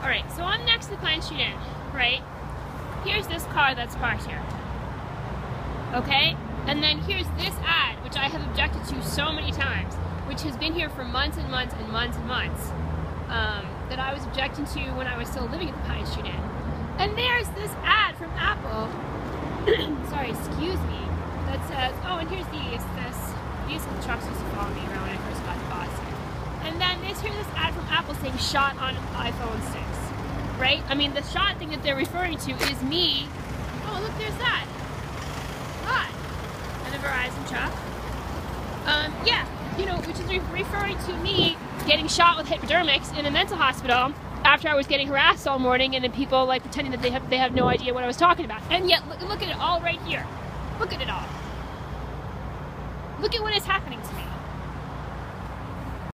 Alright, so I'm next to Pine Street Inn, right? Here's this car that's parked here. Okay? And then here's this ad, which I have objected to so many times, which has been here for months and months and months and months, um, that I was objecting to when I was still living at the Pine Street Inn. And there's this ad from Apple, sorry, excuse me, that says, oh, and here's these, this, these trucks used to follow me around when I first got to Boston. And then this, here's this ad from Apple saying shot on iPhone 6, right? I mean, the shot thing that they're referring to is me. Oh, look, there's that. Hi. And a Verizon truck. Um, yeah, you know, which is re referring to me getting shot with hypodermics in a mental hospital after I was getting harassed all morning and then people like pretending that they have they have no idea what I was talking about. And yet look, look at it all right here. Look at it all. Look at what is happening to me.